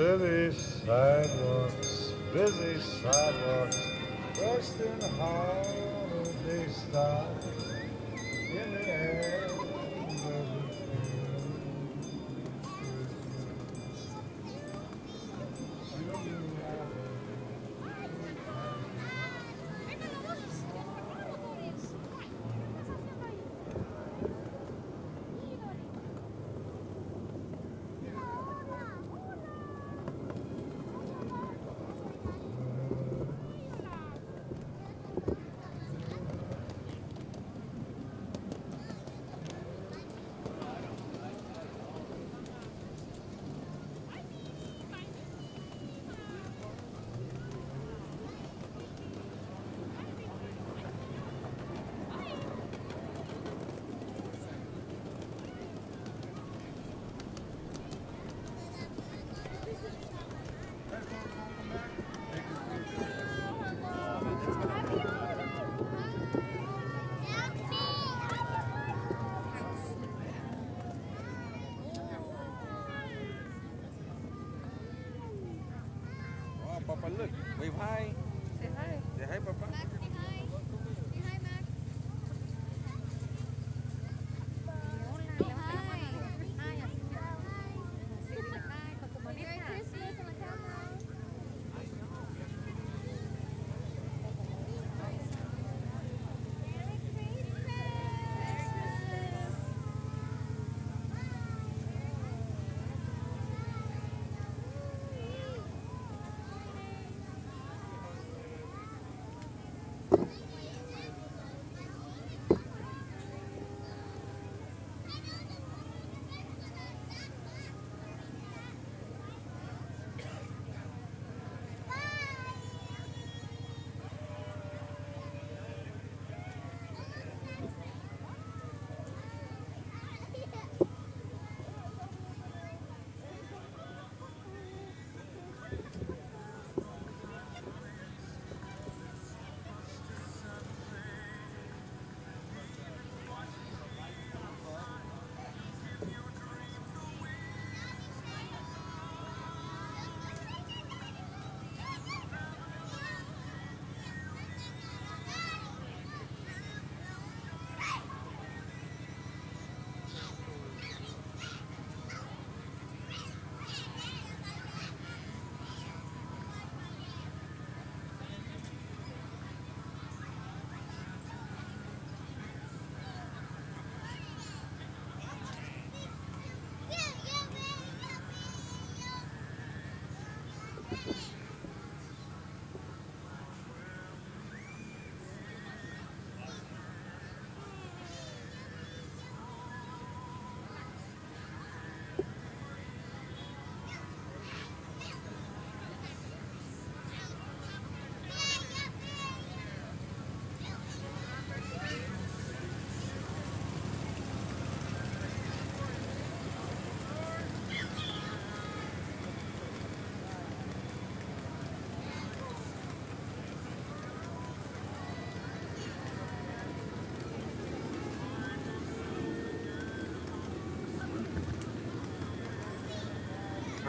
City sidewalks, busy sidewalks, Western holiday style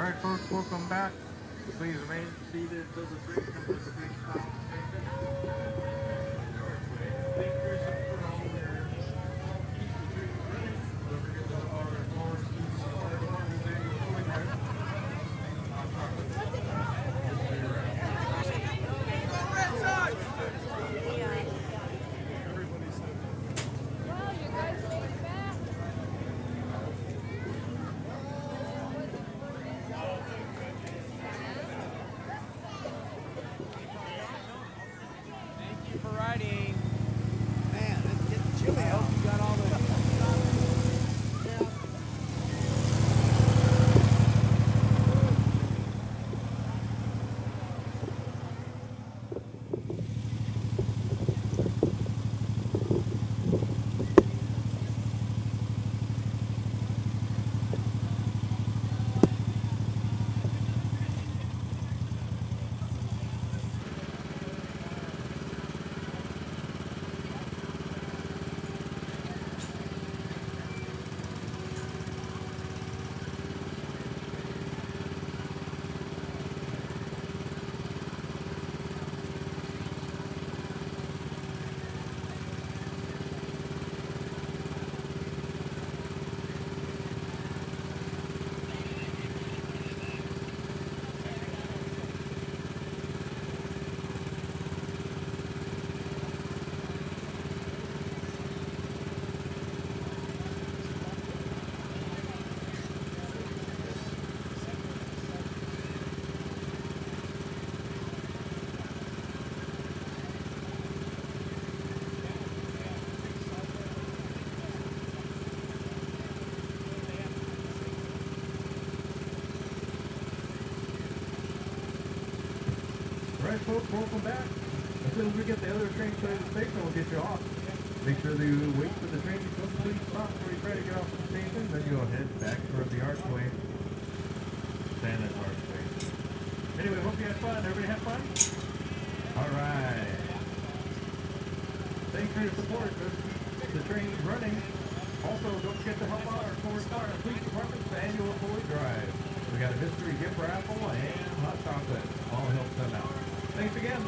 All right, folks, welcome back. Please remain seated until the train comes to the big stop right, folks, welcome back. As soon as we get the other train to the station, we'll get you off. Make sure that you wait for the train to complete stop before you try to get off the station. Then you'll head back toward the archway. Santa Archway. Anyway, hope you had fun. Everybody have fun? All right. Thanks for your support. The, the train's running. Also, don't forget to help out our and Police Department's annual employee drive. We got a mystery gift raffle and hot chocolate. All helps them out. Thanks again.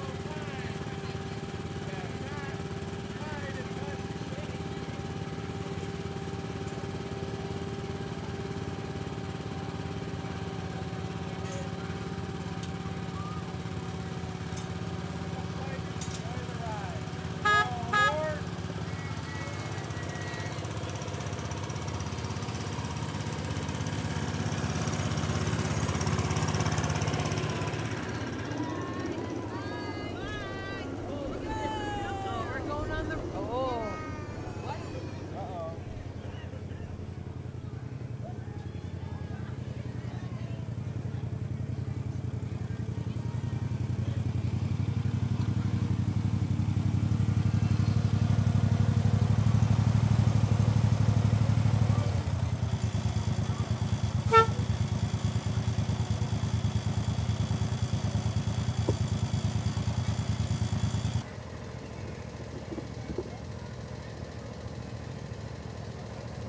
We're going on the. Oh.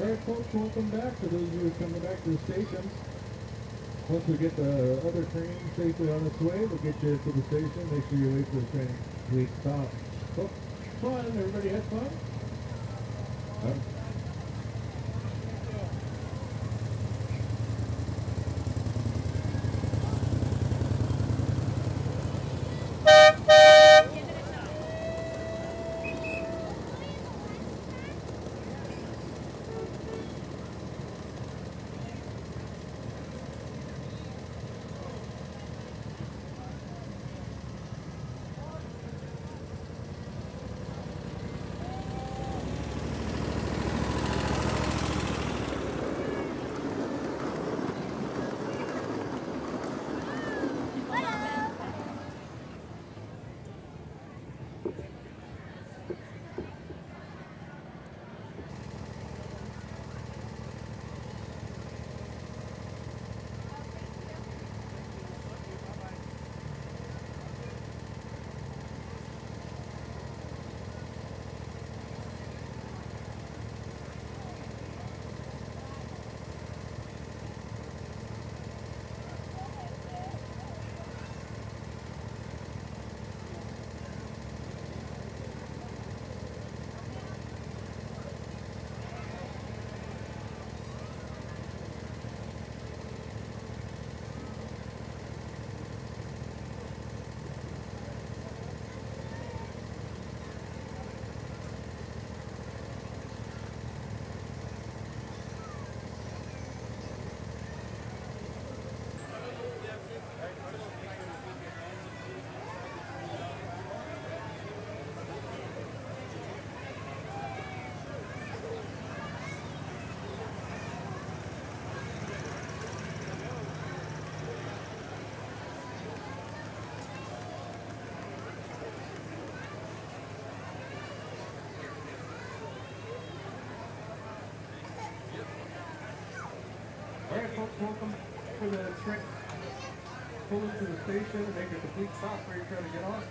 All right, folks, welcome back. For those of you coming back to the station, once we get the other train safely on its way, we'll get you to the station. Make sure you wait for the train to stop. Oh, so, fun. Everybody had fun? Welcome for the train. Pull into the station, make a complete stop where you're trying to get off.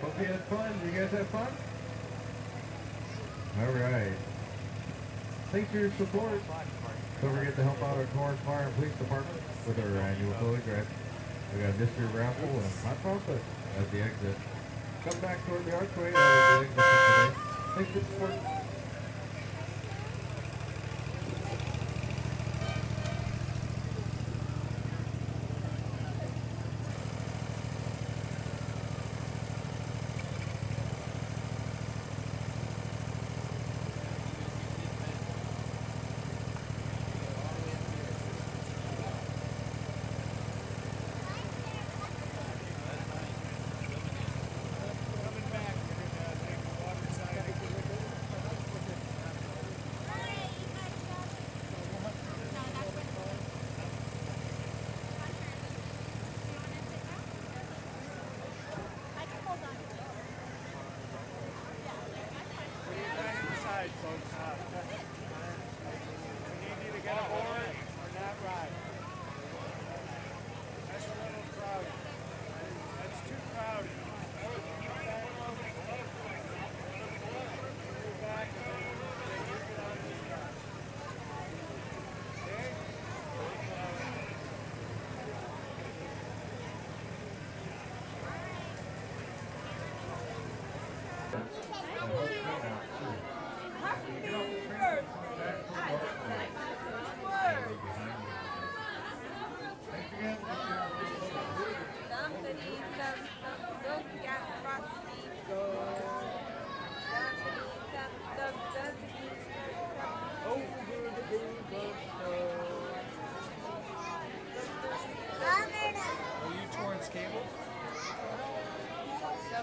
Hope you had fun. You guys have fun? All right. Thanks for your support. Don't forget to help out our Torrance Fire and Police Department with our annual toy drive. We got mystery raffle and hot chocolate at the exit. Come back toward the archway. Thanks for support.